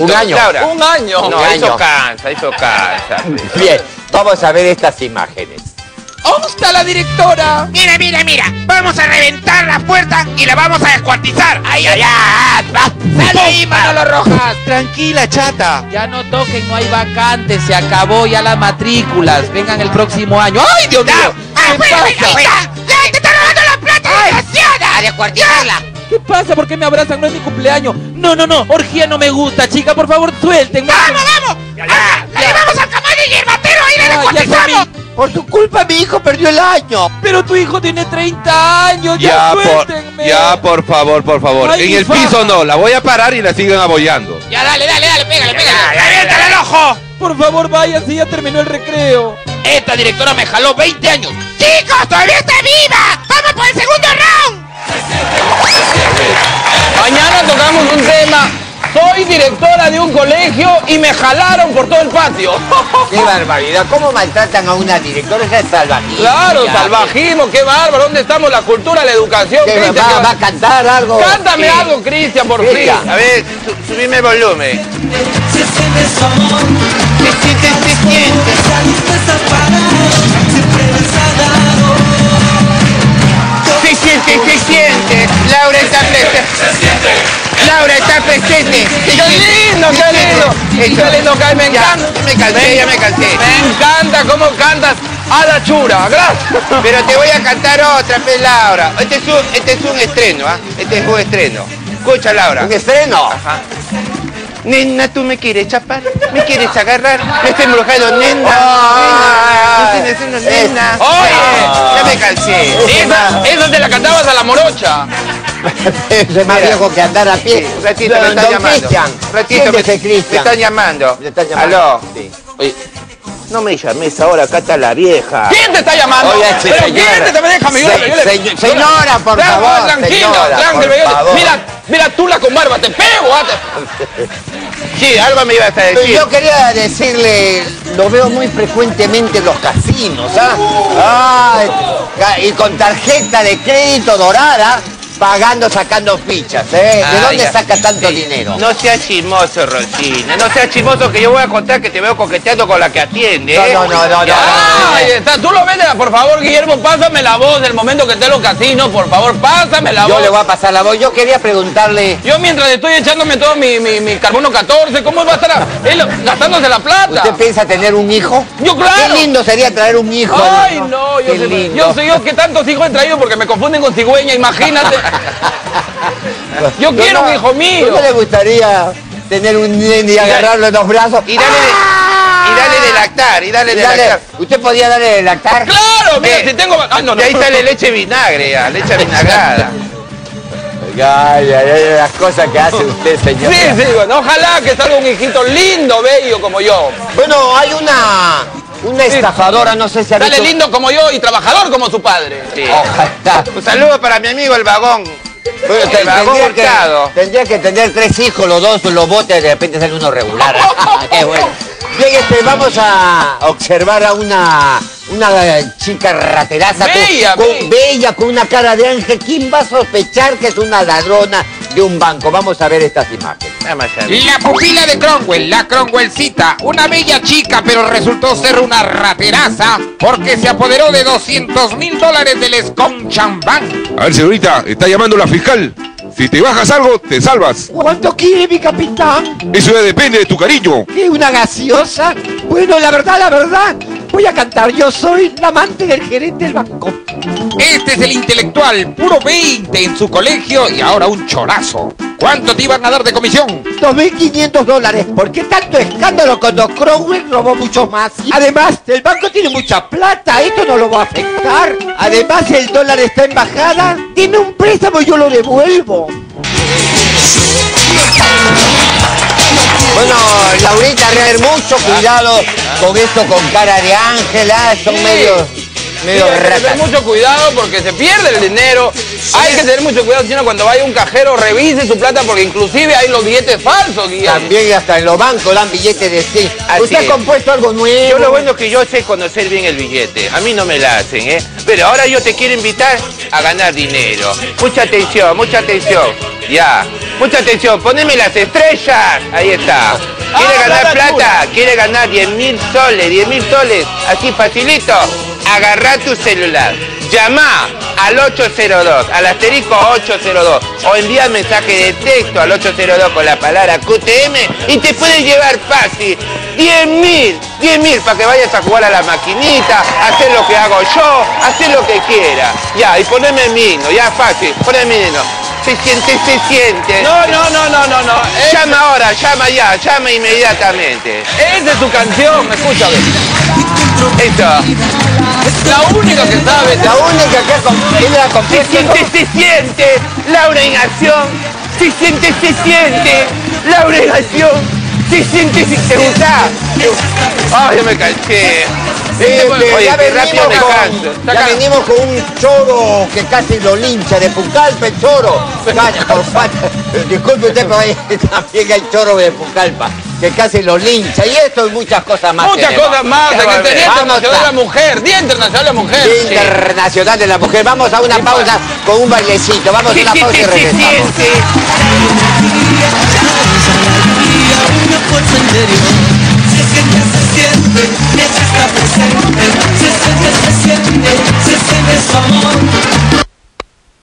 Un año. Laura. Un año. No, Un eso año. cansa, eso cansa. Bien, vamos a ver estas imágenes. ¿Dónde está la directora? Mira, mira, mira. Vamos a reventar la puerta y la vamos a descuartizar. ¡Ay, ay, ay! ¡Sale ahí, Manolo Rojas! Tranquila, chata. Ya no toquen, no hay vacantes, se acabó ya las matrículas. Vengan el próximo año. ¡Ay, Dios mío! ¿Qué ¡Afuera, afuera! ¡Ya te está robando la plata, desgraciada! ¡A descuartizarla! ¿Qué pasa? ¿Por qué me abrazan? No es mi cumpleaños. No, no, no. Orgía no me gusta, chica. Por favor, suelten. ¡Vamos, vamos! ¡Ah, ¡La llevamos al caballo y el batero ahí ya descuartizamos! comí. Por tu culpa mi hijo perdió el año. Pero tu hijo tiene 30 años. Ya, Ya, por, suéltenme. ya, por favor, por favor. Ay, en el faja. piso no, la voy a parar y la siguen abollando. Ya, dale, dale, dale, pégale, pégale. ¡Reviéntale el ojo! Por favor, váyanse. Ya terminó el recreo. Esta directora me jaló 20 años. ¡Chicos, todavía está viva! ¡Vamos por el segundo round! Mañana tocamos un tema. Soy directora de un colegio y me jalaron por todo el patio. Qué barbaridad. ¿Cómo maltratan a una directora? Esa es salvajismo. Claro, salvajismo, qué bárbaro. ¿Dónde estamos? La cultura, la educación. ¿qué, Cristian, va, ¿qué va a cantar algo? Cántame algo, Cristian, por fin. A ver, su- subime el volumen. Se siente, se siente. Se. Laura está presente. Laura está presente. Se ¡Qué lindo, qué lindo! Eso. ¡Qué lindo, Kai! Me Ya, encanta. me cansé, ya me cansé. Me encanta cómo cantas a la chura. Gracias. Pero te voy a cantar otra, pues, Laura. Este es un, este es un estreno, ¿ah? Este es un estreno. Escucha, Laura. ¿Un estreno? Ajá. Nena, tú me quieres chapar, me quieres agarrar, me estoy embrujando, nena. Tienes una nena. Oye. ya me cansé. Esa, esa te la cantabas a la morocha. Es más viejo que andar a pie. Un ratito me están llamando. Ratito me, me están llamando. Le están llamando. Aló. Oye, no me llames ahora, acá está la vieja. ¿Quién te está llamando? Oye, ¿Pero señora. quién te, te déjame yo, le- se- señora, por favor, le- favor. Mira, mira tú la con barba, te pego. ah, Sí, algo me ibas a decir. Yo quería decirle, lo veo muy frecuentemente en los casinos, ¿ah? Y con tarjeta de crédito dorada, pagando, sacando fichas, ¿eh? ¿De Ah, dónde ya. saca tanto Sí. dinero? No seas chismoso, Rosina. No seas chismoso que yo voy a contar que te veo coqueteando con la que atiende. ¿eh? No, no, no, no, Ya. no, Ahí está, tú lo ves, por favor, Guillermo, pásame la voz del momento que esté en los casinos, por favor, pásame la Yo voz. le voy a pasar la voz. Yo quería preguntarle, Yo mientras estoy echándome todo mi, mi, mi carbono 14, ¿cómo va a estar él gastándose la plata? ¿usted piensa tener un hijo? Yo, claro. Qué lindo sería traer un hijo. Ay, no, yo sé, yo sé yo que tantos hijos he traído porque me confunden con cigüeña, imagínate. Yo quiero un hijo mío. ¿Cómo le gustaría tener un nene y agarrarlo en los brazos? Y dale, de, y dale de lactar, y dale Y de dale- lactar. ¿Usted podía darle de lactar? Claro, mira, Ve. si tengo... Ay, no, no. Y ahí sale leche vinagre, ya, leche vinagrada. Ay, ay, ay, las cosas que hace usted, señor. Sí, sí, bueno, ojalá que salga un hijito lindo, bello como yo. Bueno, hay una, una estafadora, no sé si ha Dale visto... lindo como yo y trabajador como su padre. Sí. Ojalá. Un saludo para mi amigo el vagón. Bueno, El te- vagón tendría, que, Hurtado. tendría que tener tres hijos, los dos, los botes, de repente sale uno regular. Qué bueno. Bien, este, vamos a observar a una, una chica rateraza. con- Bella, con, bella. bella, con una cara de ángel. ¿Quién va a sospechar que es una ladrona de un banco? Vamos a ver estas imágenes. Vi. La pupila de Cromwell, la Cromwellcita, una bella chica, pero resultó ser una rateraza porque se apoderó de 200 mil dólares del Bank. A ver, señorita, está llamando la fiscal. Si te bajas algo, te salvas. ¿Cuánto quiere mi capitán? Eso ya depende de tu cariño. ¿Qué, una gaseosa? Bueno, la verdad, la verdad. Voy a cantar. Yo soy la amante del gerente del banco. Este es el intelectual, puro 20 en su colegio y ahora un chorazo. ¿Cuánto te iban a dar de comisión? 2.500 dólares. ¿Por qué tanto escándalo cuando Cromwell robó mucho más? Además, el banco tiene mucha plata. Esto no lo va a afectar. Además, el dólar está en bajada. Tiene un préstamo y yo lo devuelvo. Bueno, Laurita, tener mucho cuidado con esto con cara de ángel, ah, son Sí. medio, medio Sí, hay que tener mucho cuidado porque se pierde el dinero. Hay que tener mucho cuidado, sino cuando vaya un cajero revise su plata porque inclusive hay los billetes falsos, Guillermo. También hasta en los bancos dan billetes de sí. Así ¿Usted ha es. compuesto algo nuevo? Yo lo bueno es que yo sé conocer bien el billete. A mí no me la hacen, ¿eh? Pero ahora yo te quiero invitar a ganar dinero. Mucha atención, mucha atención. Ya. Mucha atención, poneme las estrellas. Ahí está. ¿Quiere ganar plata plata? ¿Quiere ganar 10 mil soles? 10 mil soles. Así facilito. Agarrá tu celular. Llama al 802, al asterisco 802. O envía mensaje de texto al 802 con la palabra QTM y te puedes llevar fácil 10 mil, 10 mil para que vayas a jugar a la maquinita, hacer lo que hago yo, hacer lo que quiera. Ya, y poneme mi himno, ya fácil, poneme mi himno. Se siente, se siente. No, no, no, no, no, no. Es- Llama ahora, llama ya, llama inmediatamente. Esa es tu canción, escúchame. Eso. La única que sabe. La única que con- es la Se siente, se siente. Laura en acción. Se siente, se siente. Laura en acción. Siente, se ¿Te gusta? Ay, yo me cansé. Este, Oye, ya, qué venimos rápido me con, ya Saca- venimos con un choro que casi lo lincha de Pucallpa el choro. Calla, por falta. Disculpe usted, pero ahí también hay choro de Pucallpa que casi lo lincha. Y esto y muchas cosas más. Muchas tenemos. cosas más. Vamos Internacional de la a- Mujer. Día Internacional de la Mujer. Día Internacional de la Mujer. Vamos a una pausa con un bailecito. Vamos a una pausa y regresamos.